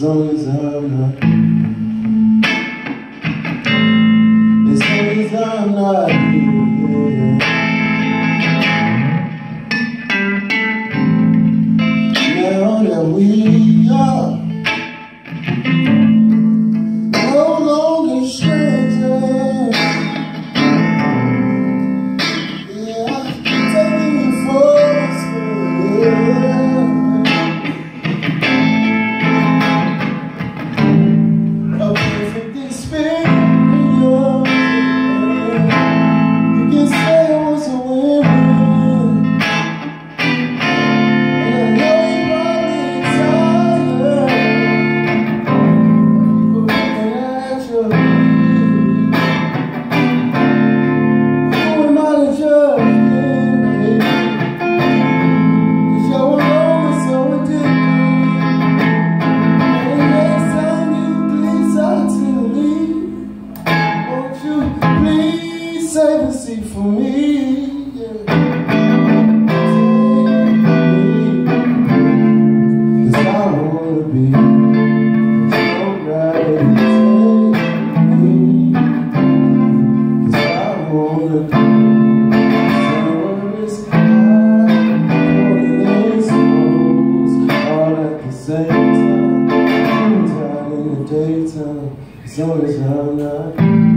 daytime as time Tired in the